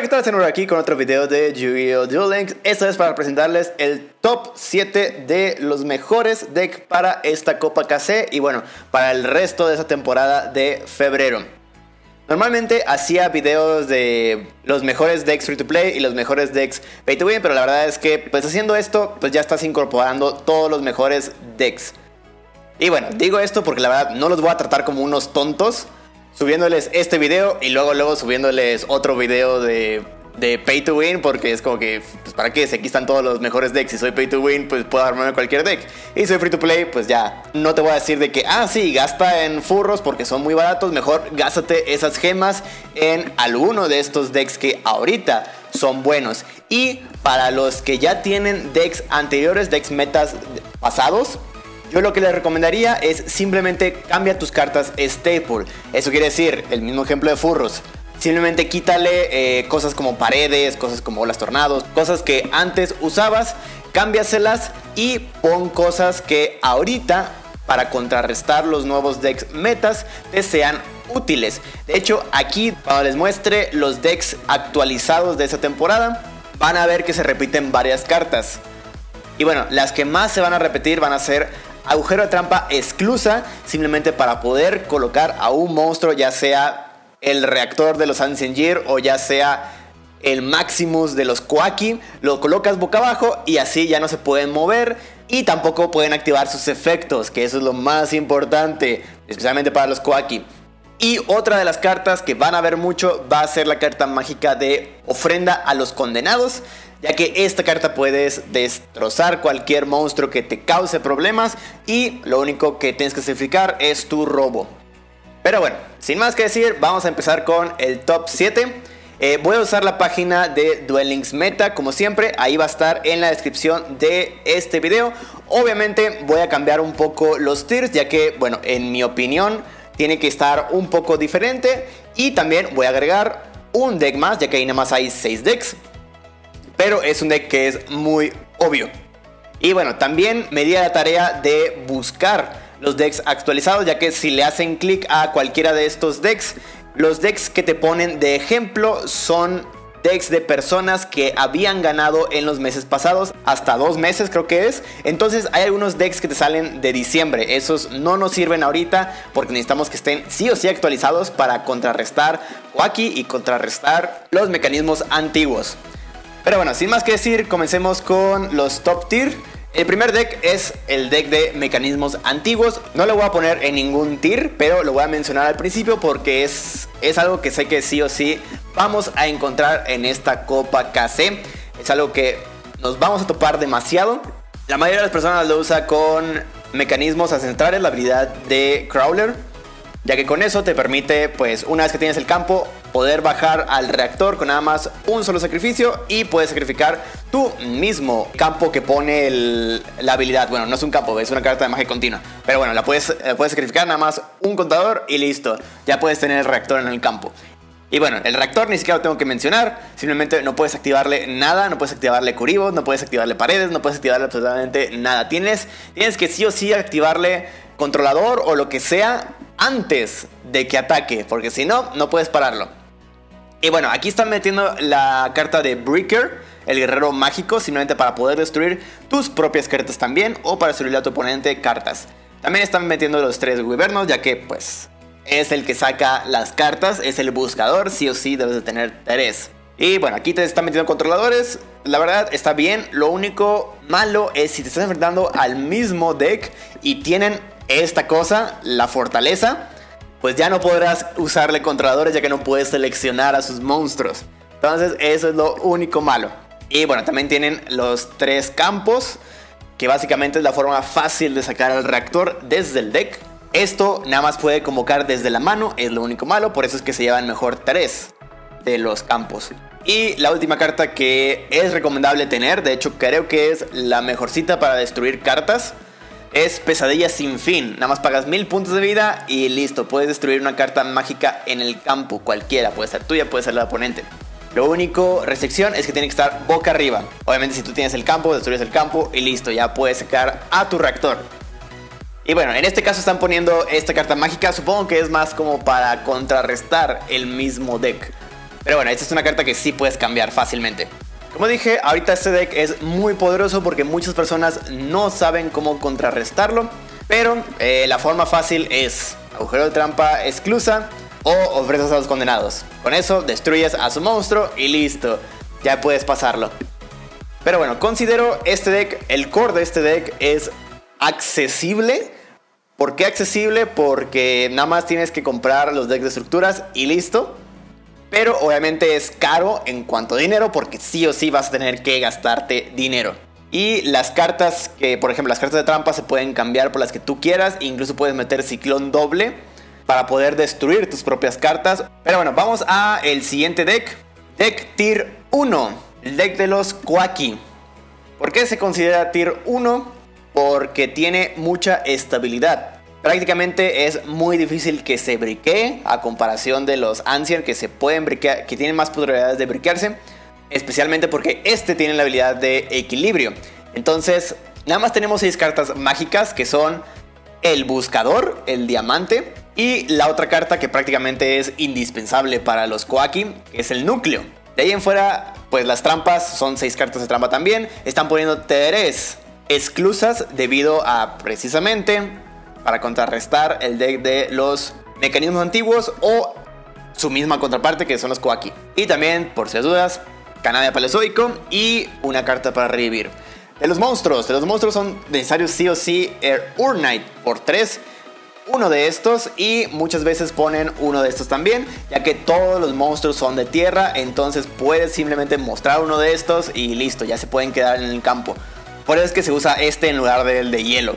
Hola, ¿qué tal? Estamos aquí con otro video de Yu-Gi-Oh! Duel Links. Esto es para presentarles el top 7 de los mejores decks para esta Copa KC y bueno, para el resto de esa temporada de febrero. Normalmente hacía videos de los mejores decks free to play y los mejores decks pay to win, pero la verdad es que pues haciendo esto pues ya estás incorporando todos los mejores decks. Y bueno, digo esto porque la verdad no los voy a tratar como unos tontos subiéndoles este video y luego luego subiéndoles otro video de, de Pay to Win porque es como que, pues para qué, si aquí están todos los mejores decks y soy Pay to Win, pues puedo armarme cualquier deck. Y soy Free to Play, pues ya, no te voy a decir de que, ah, sí, gasta en furros porque son muy baratos, mejor gástate esas gemas en alguno de estos decks que ahorita son buenos. Y para los que ya tienen decks anteriores, decks metas pasados, yo lo que les recomendaría es simplemente cambia tus cartas staple. Eso quiere decir, el mismo ejemplo de furros. Simplemente quítale eh, cosas como paredes, cosas como olas tornados, cosas que antes usabas, cámbiaselas y pon cosas que ahorita para contrarrestar los nuevos decks metas te sean útiles. De hecho, aquí cuando les muestre los decks actualizados de esa temporada, van a ver que se repiten varias cartas. Y bueno, las que más se van a repetir van a ser agujero de trampa exclusa simplemente para poder colocar a un monstruo, ya sea el reactor de los Ancient Gear o ya sea el Maximus de los Koaki, lo colocas boca abajo y así ya no se pueden mover y tampoco pueden activar sus efectos, que eso es lo más importante, especialmente para los Koaki. Y otra de las cartas que van a ver mucho va a ser la carta mágica de ofrenda a los condenados ya que esta carta puedes destrozar cualquier monstruo que te cause problemas y lo único que tienes que sacrificar es tu robo. Pero bueno, sin más que decir, vamos a empezar con el top 7. Eh, voy a usar la página de Duelings Meta, como siempre, ahí va a estar en la descripción de este video. Obviamente voy a cambiar un poco los tiers, ya que, bueno, en mi opinión, tiene que estar un poco diferente. Y también voy a agregar un deck más, ya que ahí nada más hay 6 decks pero es un deck que es muy obvio. Y bueno, también me di la tarea de buscar los decks actualizados, ya que si le hacen clic a cualquiera de estos decks, los decks que te ponen de ejemplo son decks de personas que habían ganado en los meses pasados, hasta dos meses creo que es. Entonces hay algunos decks que te salen de diciembre, esos no nos sirven ahorita porque necesitamos que estén sí o sí actualizados para contrarrestar Waki y contrarrestar los mecanismos antiguos. Pero bueno, sin más que decir, comencemos con los top tier. El primer deck es el deck de mecanismos antiguos. No lo voy a poner en ningún tier, pero lo voy a mencionar al principio porque es, es algo que sé que sí o sí vamos a encontrar en esta Copa KC. Es algo que nos vamos a topar demasiado. La mayoría de las personas lo usa con mecanismos ancestrales, la habilidad de Crawler ya que con eso te permite, pues una vez que tienes el campo, poder bajar al reactor con nada más un solo sacrificio y puedes sacrificar tu mismo campo que pone la habilidad. Bueno, no es un campo, es una carta de magia continua, pero bueno, la puedes, puedes sacrificar nada más un contador y listo, ya puedes tener el reactor en el campo. Y bueno, el reactor ni siquiera lo tengo que mencionar. Simplemente no puedes activarle nada, no puedes activarle curibos, no puedes activarle paredes, no puedes activarle absolutamente nada. Tienes, tienes que sí o sí activarle controlador o lo que sea antes de que ataque, porque si no, no puedes pararlo. Y bueno, aquí están metiendo la carta de Breaker, el guerrero mágico, simplemente para poder destruir tus propias cartas también o para destruirle a tu oponente cartas. También están metiendo los tres guibernos, ya que pues es el que saca las cartas, es el buscador, sí o sí debes de tener tres. Y bueno, aquí te están metiendo controladores, la verdad está bien, lo único malo es si te estás enfrentando al mismo deck y tienen esta cosa, la fortaleza, pues ya no podrás usarle controladores ya que no puedes seleccionar a sus monstruos. Entonces eso es lo único malo. Y bueno, también tienen los tres campos, que básicamente es la forma fácil de sacar al reactor desde el deck. Esto nada más puede convocar desde la mano, es lo único malo, por eso es que se llevan mejor tres de los campos. Y la última carta que es recomendable tener, de hecho creo que es la mejorcita para destruir cartas, es pesadilla sin fin. Nada más pagas mil puntos de vida y listo. Puedes destruir una carta mágica en el campo. Cualquiera. Puede ser tuya, puede ser la oponente. Lo único restricción es que tiene que estar boca arriba. Obviamente si tú tienes el campo, destruyes el campo y listo. Ya puedes sacar a tu reactor. Y bueno, en este caso están poniendo esta carta mágica. Supongo que es más como para contrarrestar el mismo deck. Pero bueno, esta es una carta que sí puedes cambiar fácilmente. Como dije, ahorita este deck es muy poderoso porque muchas personas no saben cómo contrarrestarlo. Pero eh, la forma fácil es agujero de trampa exclusa o ofreces a los condenados. Con eso destruyes a su monstruo y listo, ya puedes pasarlo. Pero bueno, considero este deck, el core de este deck es accesible. ¿Por qué accesible? Porque nada más tienes que comprar los decks de estructuras y listo. Pero obviamente es caro en cuanto a dinero porque sí o sí vas a tener que gastarte dinero. Y las cartas que, por ejemplo, las cartas de trampa se pueden cambiar por las que tú quieras. Incluso puedes meter ciclón doble para poder destruir tus propias cartas. Pero bueno, vamos a el siguiente deck. Deck Tier 1. El deck de los Kwaki. ¿Por qué se considera Tier 1? Porque tiene mucha estabilidad. Prácticamente es muy difícil que se briquee a comparación de los Ancient que se pueden briquear, que tienen más probabilidades de briquearse. Especialmente porque este tiene la habilidad de equilibrio. Entonces, nada más tenemos 6 cartas mágicas que son el buscador, el diamante, y la otra carta que prácticamente es indispensable para los Koaki, que es el núcleo. De ahí en fuera, pues las trampas son 6 cartas de trampa también. Están poniendo tres exclusas debido a precisamente para contrarrestar el deck de los mecanismos antiguos o su misma contraparte que son los Koaki. Y también, por si las dudas, Canadia Paleozoico y una carta para revivir. De los monstruos, de los monstruos son necesarios sí o sí el Urnite por 3. Uno de estos y muchas veces ponen uno de estos también, ya que todos los monstruos son de tierra, entonces puedes simplemente mostrar uno de estos y listo, ya se pueden quedar en el campo. Por eso es que se usa este en lugar del de hielo.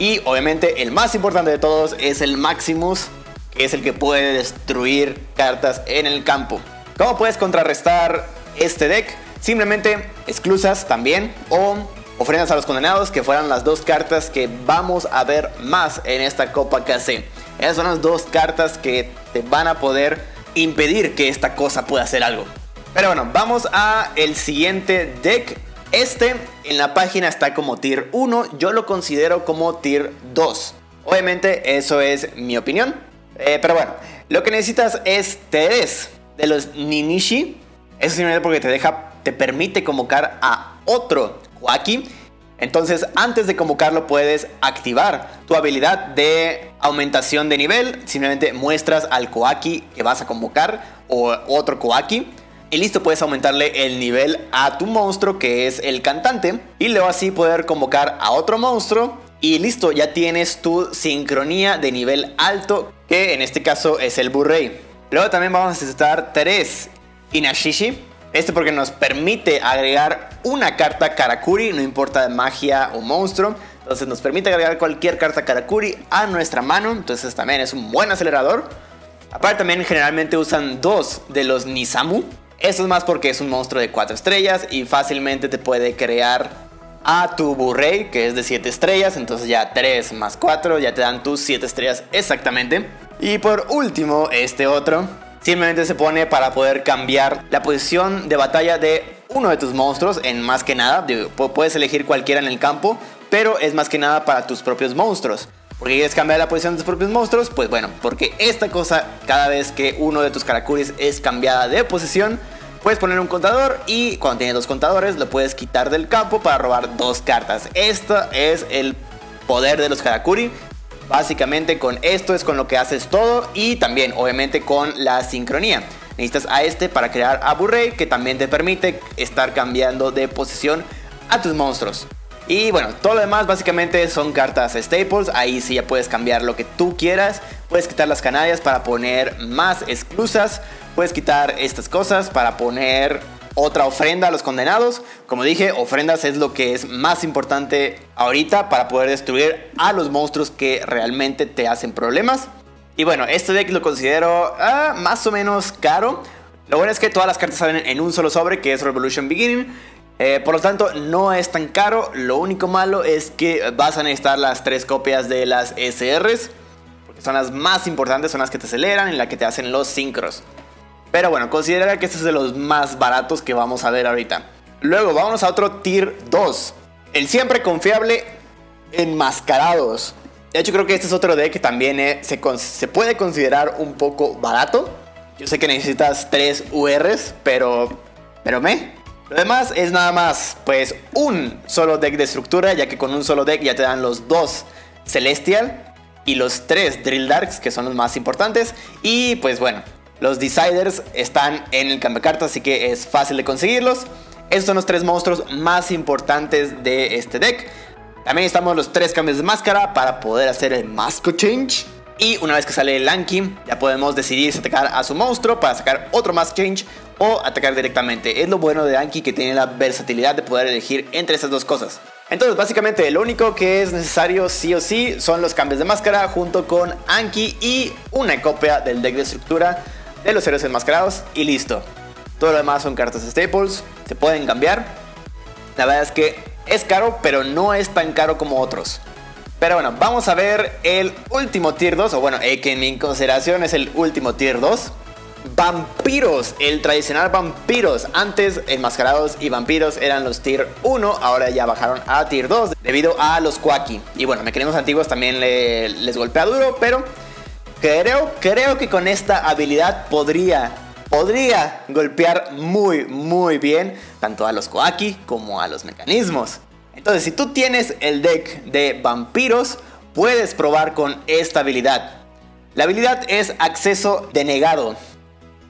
Y obviamente el más importante de todos es el Maximus, que es el que puede destruir cartas en el campo. ¿Cómo puedes contrarrestar este deck? Simplemente exclusas también o ofrendas a los condenados, que fueran las dos cartas que vamos a ver más en esta Copa KC. Esas son las dos cartas que te van a poder impedir que esta cosa pueda hacer algo. Pero bueno, vamos a el siguiente deck. Este en la página está como tier 1, yo lo considero como tier 2. Obviamente eso es mi opinión. Eh, pero bueno, lo que necesitas es Teres de los Ninishi. Eso simplemente porque te deja te permite convocar a otro Kwaki. Entonces, antes de convocarlo, puedes activar tu habilidad de aumentación de nivel. Simplemente muestras al Koaki que vas a convocar o otro Koaki. Y listo, puedes aumentarle el nivel a tu monstruo que es el cantante. Y luego así poder convocar a otro monstruo. Y listo, ya tienes tu sincronía de nivel alto, que en este caso es el Burrey. Luego también vamos a necesitar tres Inashishi este porque nos permite agregar una carta Karakuri, no importa magia o monstruo. Entonces nos permite agregar cualquier carta Karakuri a nuestra mano. Entonces también es un buen acelerador. Aparte también generalmente usan dos de los Nisamu. Eso es más porque es un monstruo de 4 estrellas y fácilmente te puede crear a tu Burrey, que es de 7 estrellas. Entonces ya 3 más 4 ya te dan tus 7 estrellas exactamente. Y por último, este otro Simplemente se pone para poder cambiar la posición de batalla de uno de tus monstruos en más que nada. Puedes elegir cualquiera en el campo, pero es más que nada para tus propios monstruos. ¿Por qué quieres cambiar la posición de tus propios monstruos? Pues bueno, porque esta cosa, cada vez que uno de tus Karakuris es cambiada de posición, puedes poner un contador y cuando tiene dos contadores lo puedes quitar del campo para robar dos cartas. Esto es el poder de los Karakuri Básicamente con esto es con lo que haces todo y también obviamente con la sincronía. Necesitas a este para crear a Burrey que también te permite estar cambiando de posición a tus monstruos. Y bueno, todo lo demás básicamente son cartas staples. Ahí sí ya puedes cambiar lo que tú quieras. Puedes quitar las canarias para poner más exclusas. Puedes quitar estas cosas para poner otra ofrenda a los condenados. Como dije, ofrendas es lo que es más importante ahorita para poder destruir a los monstruos que realmente te hacen problemas. Y bueno, este deck lo considero ah, más o menos caro. Lo bueno es que todas las cartas salen en un solo sobre, que es Revolution Beginning. Eh, por lo tanto, no es tan caro. Lo único malo es que vas a necesitar las tres copias de las SRs. Porque son las más importantes, son las que te aceleran y las que te hacen los sincros. Pero bueno, considera que este es de los más baratos que vamos a ver ahorita. Luego, vámonos a otro tier 2. El siempre confiable enmascarados. De hecho, creo que este es otro deck que también eh, se, puede considerar un poco barato. Yo sé que necesitas 3 URs, pero... Pero me... Lo demás es nada más, pues, un solo deck de estructura, ya que con un solo deck ya te dan los dos Celestial y los tres Drill Darks, que son los más importantes. Y pues bueno, los Deciders están en el cambio de cartas, así que es fácil de conseguirlos. Estos son los tres monstruos más importantes de este deck. También estamos los tres cambios de máscara para poder hacer el Masco Change. Y una vez que sale el Anki, ya podemos decidir si atacar a su monstruo para sacar otro Mask Change o atacar directamente. Es lo bueno de Anki que tiene la versatilidad de poder elegir entre esas dos cosas. Entonces básicamente lo único que es necesario sí o sí son los cambios de máscara junto con Anki y una copia del deck de estructura de los héroes enmascarados y listo. Todo lo demás son cartas staples, se pueden cambiar. La verdad es que es caro, pero no es tan caro como otros. Pero bueno, vamos a ver el último tier 2, o bueno, que en mi consideración es el último tier 2. Vampiros, el tradicional vampiros. Antes enmascarados y vampiros eran los tier 1, ahora ya bajaron a tier 2 debido a los Quaki. Y bueno, mecanismos antiguos también les golpea duro, pero creo, creo que con esta habilidad podría, podría golpear muy, muy bien tanto a los Koaki como a los mecanismos. Entonces, si tú tienes el deck de vampiros, puedes probar con esta habilidad. La habilidad es acceso denegado.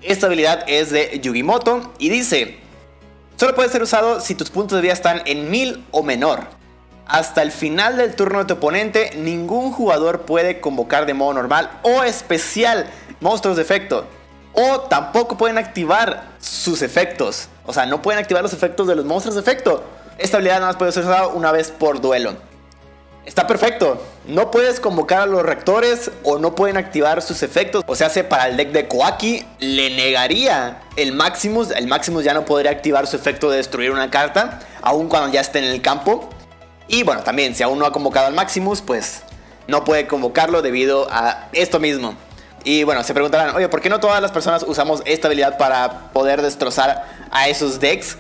Esta habilidad es de Yugimoto y dice, solo puede ser usado si tus puntos de vida están en 1000 o menor. Hasta el final del turno de tu oponente, ningún jugador puede convocar de modo normal o especial monstruos de efecto. O tampoco pueden activar sus efectos. O sea, no pueden activar los efectos de los monstruos de efecto. Esta habilidad nada más puede ser usada una vez por duelo. Está perfecto. No puedes convocar a los reactores o no pueden activar sus efectos. O sea, para el deck de Koaki le negaría el Maximus. El Maximus ya no podría activar su efecto de destruir una carta, aun cuando ya esté en el campo. Y bueno, también si aún no ha convocado al Maximus, pues no puede convocarlo debido a esto mismo. Y bueno, se preguntarán, oye, ¿por qué no todas las personas usamos esta habilidad para poder destrozar a esos decks?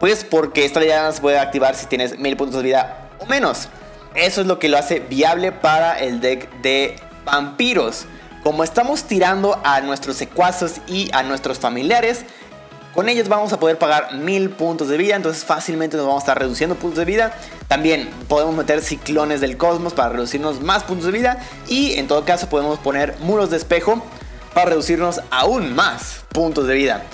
Pues porque esta ya se puede activar si tienes 1000 puntos de vida o menos. Eso es lo que lo hace viable para el deck de vampiros. Como estamos tirando a nuestros secuazos y a nuestros familiares, con ellos vamos a poder pagar 1000 puntos de vida, entonces fácilmente nos vamos a estar reduciendo puntos de vida. También podemos meter ciclones del cosmos para reducirnos más puntos de vida. Y en todo caso podemos poner muros de espejo para reducirnos aún más puntos de vida.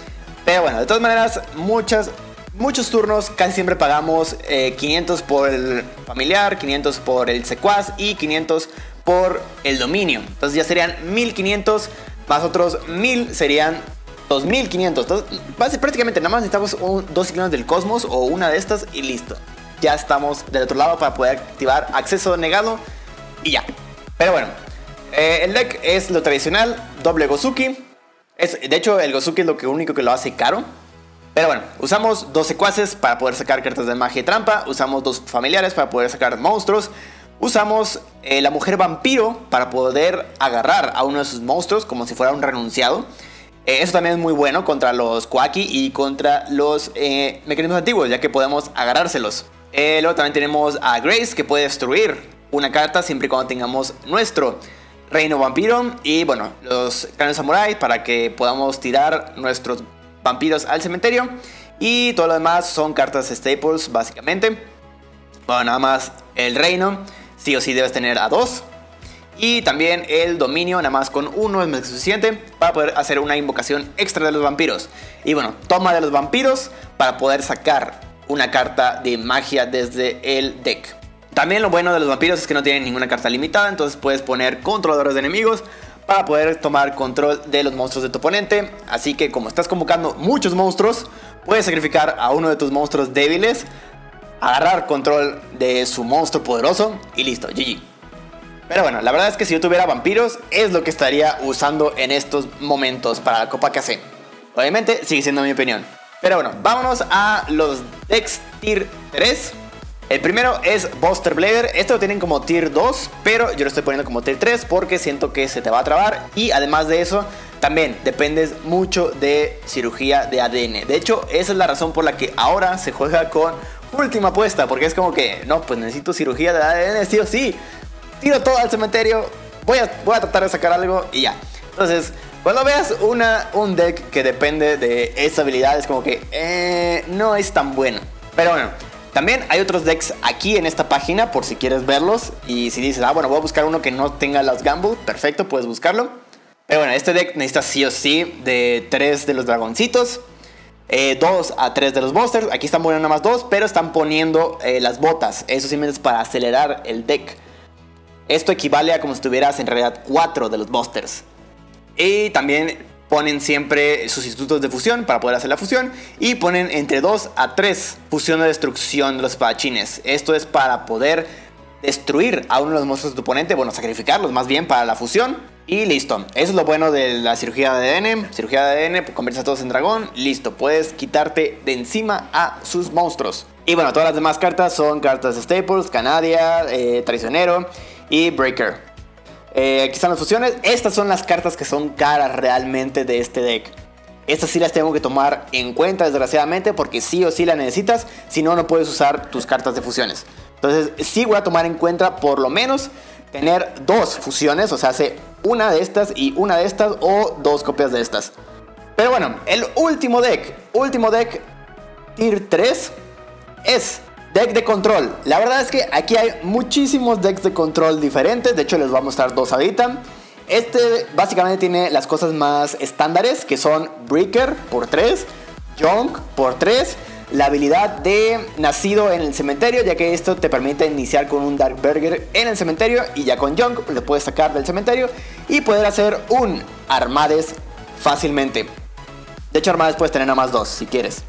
Pero bueno, de todas maneras, muchas muchos turnos casi siempre pagamos 500 eh, por el familiar, 500 por el secuaz y 500 por el dominio. Entonces ya serían 1500 más otros 1000 serían 2500. Entonces prácticamente nada más necesitamos dos ciclones del cosmos o una de estas y listo. Ya estamos del otro lado para poder activar acceso negado y ya. Pero bueno, eh, el deck es lo tradicional, doble Gozuki. Es, de hecho, el Gozuki es lo que único que lo hace caro. Pero bueno, usamos dos secuaces para poder sacar cartas de magia y trampa. Usamos dos familiares para poder sacar monstruos. Usamos eh, la mujer vampiro para poder agarrar a uno de sus monstruos como si fuera un renunciado. Eh, eso también es muy bueno contra los Quaki y contra los eh, mecanismos antiguos, ya que podemos agarrárselos. luego también tenemos a Grace que puede destruir una carta siempre y cuando tengamos nuestro reino vampiro. Y bueno, los cráneos samurai para que podamos tirar nuestros vampiros al cementerio. Y todo lo demás son cartas staples, básicamente. Bueno, nada más el reino, sí o sí debes tener a dos. Y también el dominio, nada más con uno es más suficiente para poder hacer una invocación extra de los vampiros. Y bueno, toma de los vampiros para poder sacar una carta de magia desde el deck. También lo bueno de los vampiros es que no tienen ninguna carta limitada, entonces puedes poner controladores de enemigos para poder tomar control de los monstruos de tu oponente. Así que como estás convocando muchos monstruos, puedes sacrificar a uno de tus monstruos débiles, agarrar control de su monstruo poderoso y listo, GG. Pero bueno, la verdad es que si yo tuviera vampiros, es lo que estaría usando en estos momentos para la Copa KC. Obviamente sigue siendo mi opinión. Pero bueno, vámonos a los decks tier 3. El primero es Buster Blader. Este lo tienen como tier 2, pero yo lo estoy poniendo como tier 3 porque siento que se te va a trabar. Y además de eso, también dependes mucho de cirugía de ADN. De hecho, esa es la razón por la que ahora se juega con última apuesta, porque es como que, no, pues necesito cirugía de ADN, sí o sí. Tiro todo al cementerio, voy a, voy a tratar de sacar algo y ya. Entonces, Cuando veas una, un deck que depende de esa habilidad, es como que eh, no es tan bueno. Pero bueno, también hay otros decks aquí en esta página por si quieres verlos. Y si dices, ah, bueno, voy a buscar uno que no tenga las Gamble, perfecto, puedes buscarlo. Pero bueno, este deck necesita sí o sí de tres de los dragoncitos. 2 eh, a 3 de los monsters. Aquí están poniendo nada más 2, pero están poniendo eh, las botas. Eso simplemente es para acelerar el deck. Esto equivale a como si tuvieras en realidad 4 de los monsters. Y también ponen siempre sus institutos de fusión para poder hacer la fusión. Y ponen entre 2 a 3 fusión de destrucción de los espadachines. Esto es para poder destruir a uno de los monstruos de tu oponente. Bueno, sacrificarlos más bien para la fusión. Y listo. Eso es lo bueno de la cirugía de ADN. Cirugía de ADN, conviertes a todos en dragón. Listo. Puedes quitarte de encima a sus monstruos. Y bueno, todas las demás cartas son cartas Staples, Canadia, eh, Traicionero y Breaker. Eh, aquí están las fusiones. Estas son las cartas que son caras realmente de este deck. Estas sí las tengo que tomar en cuenta, desgraciadamente, porque sí o sí las necesitas. Si no, no puedes usar tus cartas de fusiones. Entonces, sí voy a tomar en cuenta por lo menos tener dos fusiones, o sea, hace una de estas y una de estas o dos copias de estas. Pero bueno, el último deck, último deck Tier 3 es deck de control. La verdad es que aquí hay muchísimos decks de control diferentes, de hecho les voy a mostrar dos ahorita. Este básicamente tiene las cosas más estándares que son Breaker por 3, Junk por 3 la habilidad de nacido en el cementerio, ya que esto te permite iniciar con un Dark Burger en el cementerio y ya con Young le puedes sacar del cementerio y poder hacer un Armades fácilmente. De hecho, Armades puedes tener nada más dos si quieres.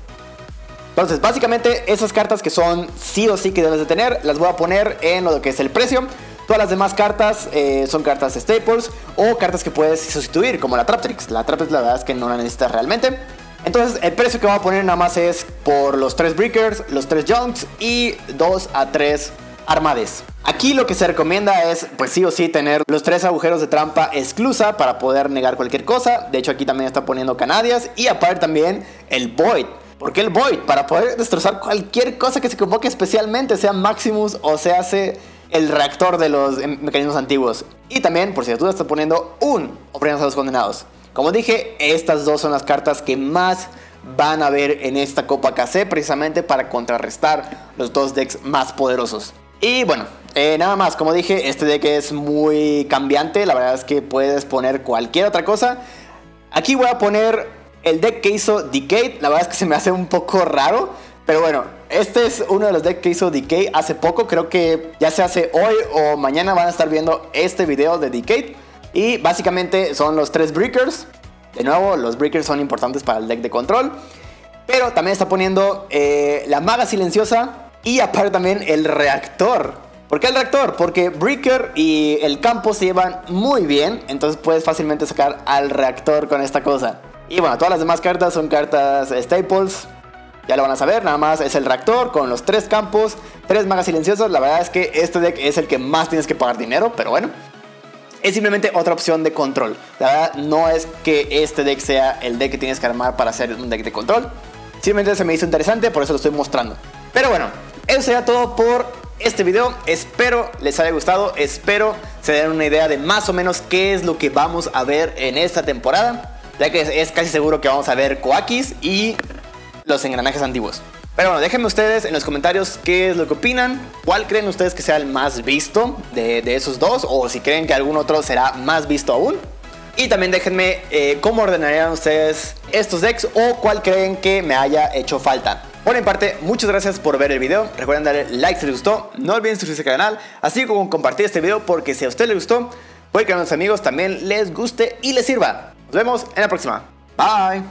Entonces, básicamente esas cartas que son sí o sí que debes de tener, las voy a poner en lo que es el precio. Todas las demás cartas eh, son cartas staples o cartas que puedes sustituir, como la Traptrix. La Traptrix la verdad es que no la necesitas realmente. Entonces el precio que vamos a poner nada más es por los 3 Breakers, los 3 Junks y 2 a 3 Armades. Aquí lo que se recomienda es, pues sí o sí, tener los tres agujeros de trampa exclusa para poder negar cualquier cosa. De hecho, aquí también está poniendo Canadias y aparte también el Void. ¿Por qué el Void? Para poder destrozar cualquier cosa que se convoque especialmente, sea Maximus o se hace el reactor de los mecanismos antiguos. Y también, por si tú estás poniendo un Ofrendas a los Condenados. Como dije, estas dos son las cartas que más van a ver en esta Copa KC precisamente para contrarrestar los dos decks más poderosos. Y bueno, eh, nada más, como dije, este deck es muy cambiante, la verdad es que puedes poner cualquier otra cosa. Aquí voy a poner el deck que hizo Decay, la verdad es que se me hace un poco raro, pero bueno, este es uno de los decks que hizo Decay hace poco, creo que ya se hace hoy o mañana van a estar viendo este video de Decay. Y básicamente son los tres Breakers. De nuevo, los Breakers son importantes para el deck de control. Pero también está poniendo eh, la maga silenciosa y aparte también el reactor. ¿Por qué el reactor? Porque Breaker y el campo se llevan muy bien. Entonces puedes fácilmente sacar al reactor con esta cosa. Y bueno, todas las demás cartas son cartas staples. Ya lo van a saber, nada más es el reactor con los tres campos, tres magas silenciosas. La verdad es que este deck es el que más tienes que pagar dinero, pero bueno es simplemente otra opción de control. La verdad no es que este deck sea el deck que tienes que armar para hacer un deck de control. Simplemente se me hizo interesante, por eso lo estoy mostrando. Pero bueno, eso sería todo por este video. Espero les haya gustado, espero se den una idea de más o menos qué es lo que vamos a ver en esta temporada. Ya que es casi seguro que vamos a ver Koakis y los engranajes antiguos. Pero bueno, déjenme ustedes en los comentarios qué es lo que opinan, cuál creen ustedes que sea el más visto de, esos dos, o si creen que algún otro será más visto aún. Y también déjenme eh, cómo ordenarían ustedes estos decks o cuál creen que me haya hecho falta. Por mi parte, muchas gracias por ver el video. Recuerden darle like si les gustó. No olviden suscribirse al canal, así como compartir este video porque si a usted le gustó, puede que a nuestros amigos también les guste y les sirva. Nos vemos en la próxima. Bye.